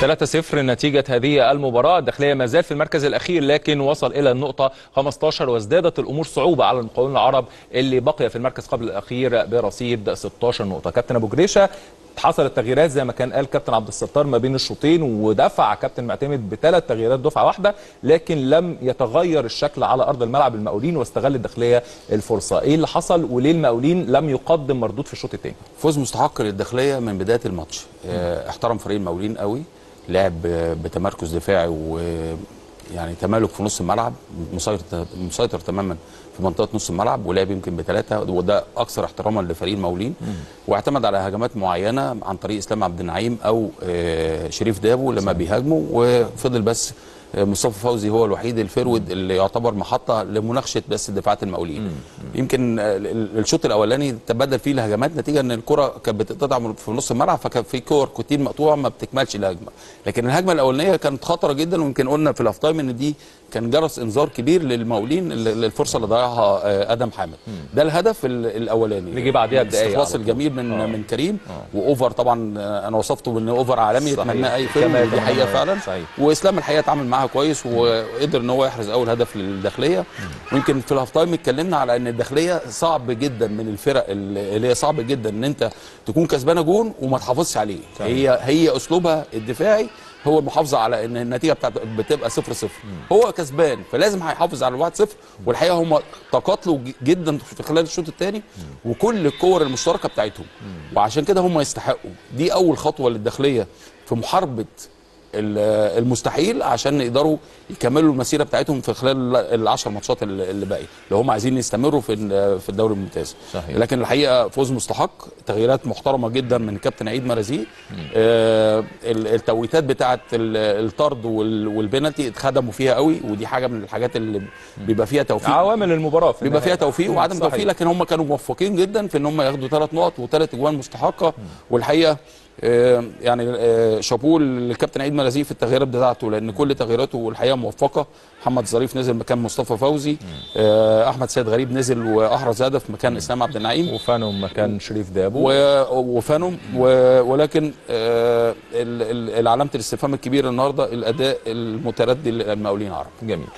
3-0 نتيجة هذه المباراة. الداخلية ما زال في المركز الأخير لكن وصل إلى النقطة 15 وازدادت الأمور صعوبة على المقاولون العرب اللي بقي في المركز قبل الأخير برصيد 16 نقطة. كابتن أبو جريشة حصلت تغييرات زي ما كان قال كابتن عبد الستار ما بين الشوطين ودفع كابتن معتمد بثلاث تغييرات دفعة واحدة لكن لم يتغير الشكل على أرض الملعب المقاولين واستغل الداخلية الفرصة. إيه اللي حصل؟ وليه المقاولين لم يقدم مردود في الشوط الثاني؟ فوز مستحق للداخلية من بداية الماتش. آه احترم فريق المقاولين قوي. لعب بتمركز دفاعي ويعني تمالك في نص الملعب مسيطر مسيطر تماما في منطقة نص الملعب ولعب يمكن بثلاثه وده أكثر احتراما لفريق المقاولين. واعتمد على هجمات معينة عن طريق إسلام عبد النعيم أو آه شريف دابو لما بيهاجموا وفضل بس مصطفى فوزي هو الوحيد الفرود اللي يعتبر محطة لمناقشة بس دفاعات المقاولين. يمكن الشوط الأولاني تبدل فيه الهجمات نتيجة إن الكرة كانت بتتقطع في نص الملعب فكان في كور كتير مقطوعه ما بتكملش الهجمة لكن الهجمة الأولانية كانت خطرة جدا ويمكن قلنا في ال أفان دي كان جرس إنذار كبير للمقاولين الفرصه اللي ضيعها آدم حامد. ده الهدف الأولاني جه بعديها بدقايق الاستخلاص الجميل من آه. من كريم آه. و over طبعا أنا وصفته بإن over عالمي يتمناه أي فريق دي حقيقة فعلا صحيح. وإسلام الحقيقة اتعامل معاها كويس وقدر إن هو يحرز أول هدف للداخلية. ويمكن في ال half time اتكلمنا على إن الداخلية صعب جدا من الفرق اللي هي صعب جدا إن أنت تكون كسبانة جون وما تحافظش عليه. صحيح. هي هي أسلوبها الدفاعي هو المحافظة على إن النتيجة بتاعت بتبقى 0 0 هو كسبان فلازم هيحافظ على 1 0 والحقيقة هم تقاتلوا جدا في خلال الشوط الثاني وكل الكور المشتركة بتاعتهم. وعشان كده هم يستحقوا. دي أول خطوة للداخلية في محاربة المستحيل عشان يقدروا يكملوا المسيرة بتاعتهم في خلال العشر ماتشات اللي باقي لو هم عايزين يستمروا في في الدوري الممتاز. صحيح. لكن الحقيقة فوز مستحق تغييرات محترمة جدا من كابتن عيد مرازي آه التوقيتات بتاعه الطرد والبنالتي اتخدموا فيها قوي ودي حاجة من الحاجات اللي بيبقى فيها توفيق. عوامل المباراة في بيبقى فيها توفيق وعدم صحيح. توفيق لكن هم كانوا موفقين جدا في إن هم ياخدوا ثلاث نقط وثلاث أجوان مستحقة. والحقيقة يعني شابوه للكابتن عيد مرازي في التغييرات بتاعته لأن كل تغييراته الحقيقة موفقة. محمد ظريف نزل مكان مصطفى فوزي. أحمد سيد غريب نزل وأحرز هدف مكان إسلام عبد النعيم. وفانوم مكان شريف دابو. وفانوم ولكن علامه الاستفهام الكبيره النهارده الأداء المتردي للمقاولين العرب. جميل.